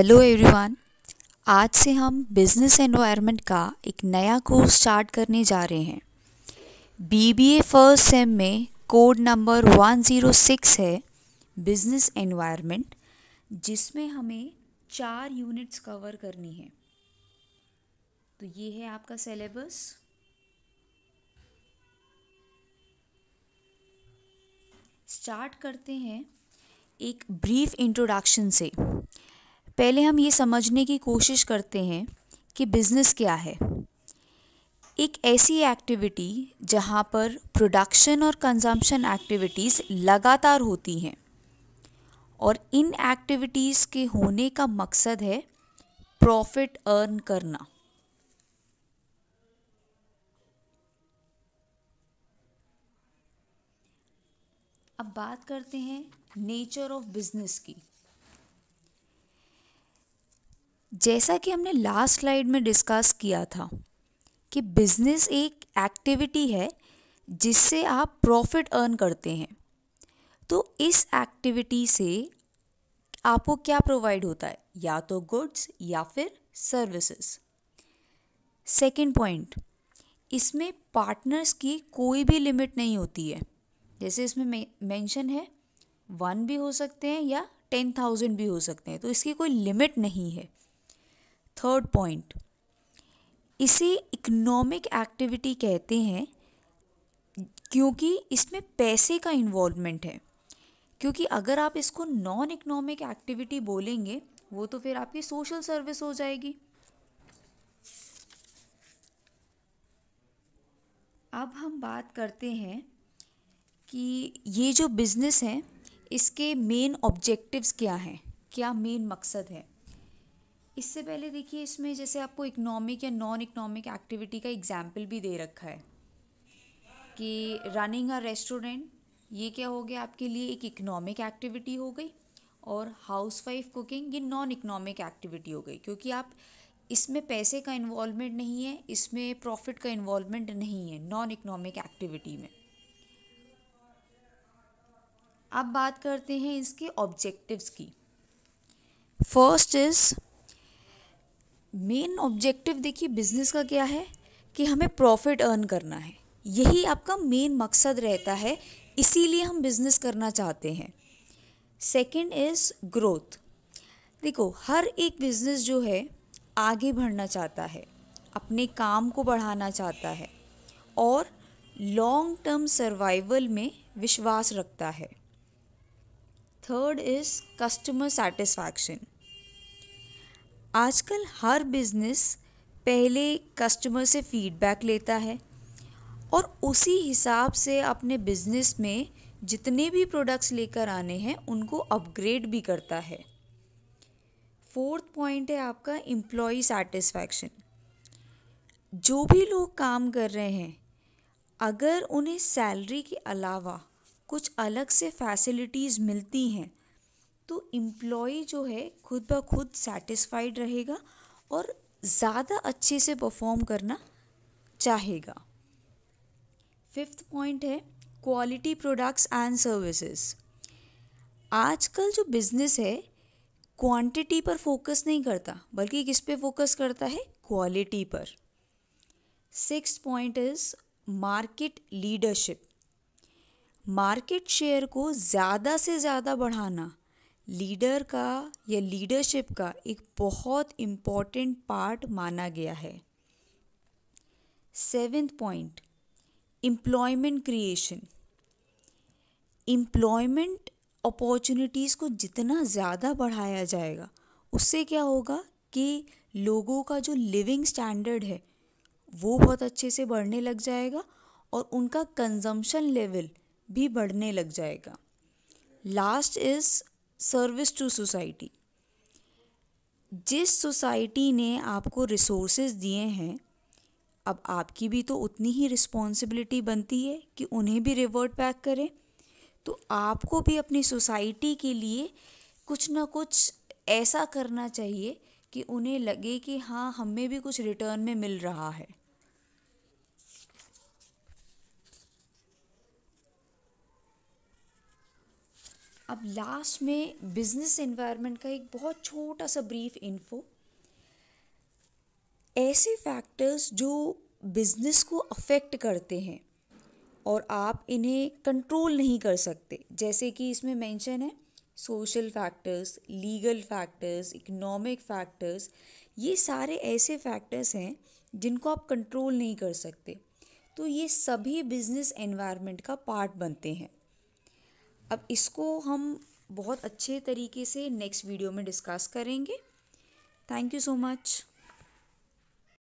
Hello everyone आज से हम बिज़नेस एनवायरनमेंट का एक नया कोर्स स्टार्ट करने जा रहे हैं। बीबीए फ़र्स्ट सेम में कोड नंबर 106 है बिज़नेस एनवायरनमेंट जिसमें हमें चार यूनिट्स कवर करनी है। तो ये है आपका सिलेबस स्टार्ट करते हैं एक ब्रीफ इंट्रोडक्शन से। पहले हम ये समझने की कोशिश करते हैं कि बिज़नेस क्या है। एक ऐसी एक्टिविटी जहाँ पर प्रोडक्शन और कंजम्पशन एक्टिविटीज़ लगातार होती हैं और इन एक्टिविटीज़ के होने का मकसद है प्रॉफिट अर्न करना। अब बात करते हैं नेचर ऑफ़ बिज़नेस की। जैसा कि हमने लास्ट स्लाइड में डिस्कस किया था कि बिज़नेस एक एक्टिविटी है जिससे आप प्रॉफिट अर्न करते हैं। तो इस एक्टिविटी से आपको क्या प्रोवाइड होता है? या तो गुड्स या फिर सर्विसेज़ सेकंड पॉइंट इसमें पार्टनर्स की कोई भी लिमिट नहीं होती है। जैसे इसमें मेंशन है वन भी हो सकते हैं या टेन थाउज़ेंड भी हो सकते हैं। तो इसकी कोई लिमिट नहीं है। थर्ड पॉइंट इसे इकोनॉमिक एक्टिविटी कहते हैं, क्योंकि इसमें पैसे का इन्वॉल्वमेंट है। क्योंकि अगर आप इसको नॉन इकोनॉमिक एक्टिविटी बोलेंगे, वो तो फिर आपकी सोशल सर्विस हो जाएगी। अब हम बात करते हैं कि ये जो बिज़नेस है, इसके मेन ऑब्जेक्टिव्स क्या हैं? क्या मेन मकसद है? इससे पहले देखिए इसमें जैसे आपको इकोनॉमिक या नॉन इकोनॉमिक एक्टिविटी का एग्ज़ाम्पल भी दे रखा है कि रनिंग अ रेस्टोरेंट ये क्या हो गया आपके लिए? एक इकोनॉमिक एक्टिविटी हो गई और हाउस वाइफ कुकिंग ये नॉन इकोनॉमिक एक्टिविटी हो गई। क्योंकि आप इसमें पैसे का इन्वॉल्वमेंट नहीं है, इसमें प्रॉफिट का इन्वॉल्वमेंट नहीं है नॉन इकोनॉमिक एक्टिविटी में। अब बात करते हैं इसके ऑब्जेक्टिव्स की। फ़र्स्ट इज़ मेन ऑब्जेक्टिव देखिए बिज़नेस का क्या है कि हमें प्रॉफिट अर्न करना है। यही आपका मेन मकसद रहता है, इसीलिए हम बिज़नेस करना चाहते हैं। Second is growth. देखो, हर एक बिज़नेस जो है, आगे बढ़ना चाहता है, अपने काम को बढ़ाना चाहता है, और लॉन्ग टर्म सर्वाइवल में विश्वास रखता है। थर्ड इज़ कस्टमर सेटिस्फैक्शन आजकल हर बिज़नेस पहले कस्टमर से फीडबैक लेता है और उसी हिसाब से अपने बिज़नेस में जितने भी प्रोडक्ट्स लेकर आने हैं, उनको अपग्रेड भी करता है। फोर्थ पॉइंट है आपका एम्प्लॉय सेटिस्फैक्शन जो भी लोग काम कर रहे हैं, अगर उन्हें सैलरी के अलावा कुछ अलग से फैसिलिटीज़ मिलती हैं तो इम्प्लॉई जो है खुद ब खुद सेटिस्फाइड रहेगा और ज़्यादा अच्छे से परफॉर्म करना चाहेगा। फिफ्थ पॉइंट है क्वालिटी प्रोडक्ट्स एंड सर्विसेज़ आजकल जो बिज़नेस है क्वांटिटी पर फोकस नहीं करता, बल्कि किस पे फोकस करता है? क्वालिटी पर। Six point is market leadership market share को ज़्यादा से ज़्यादा बढ़ाना। लीडर का या लीडरशिप का एक बहुत इंपॉर्टेंट पार्ट माना गया है। Seventh point employment creation employment opportunities को जितना ज़्यादा बढ़ाया जाएगा, उससे क्या होगा कि लोगों का जो लिविंग स्टैंडर्ड है, वो बहुत अच्छे से बढ़ने लग जाएगा और उनका कंजम्पशन लेवल भी बढ़ने लग जाएगा। Last is service to society जिस सोसाइटी ने आपको रिसोर्सेज दिए हैं, अब आपकी भी तो उतनी ही रिस्पॉन्सिबिलिटी बनती है कि उन्हें भी रिवर्ट बैक करें। तो आपको भी अपनी सोसाइटी के लिए कुछ ना कुछ ऐसा करना चाहिए कि उन्हें लगे कि हाँ हमें भी कुछ रिटर्न में मिल रहा है। अब लास्ट में बिज़नेस एनवायरनमेंट का एक बहुत छोटा सा ब्रीफ इन्फो ऐसे फैक्टर्स जो बिज़नेस को अफेक्ट करते हैं और आप इन्हें कंट्रोल नहीं कर सकते। जैसे कि इसमें मेंशन है social factors legal factors economic factors ये सारे ऐसे फैक्टर्स हैं जिनको आप कंट्रोल नहीं कर सकते। तो ये सभी बिज़नेस एनवायरनमेंट का पार्ट बनते हैं। अब इसको हम बहुत अच्छे तरीके से नेक्स्ट वीडियो में डिस्कस करेंगे. Thank you so much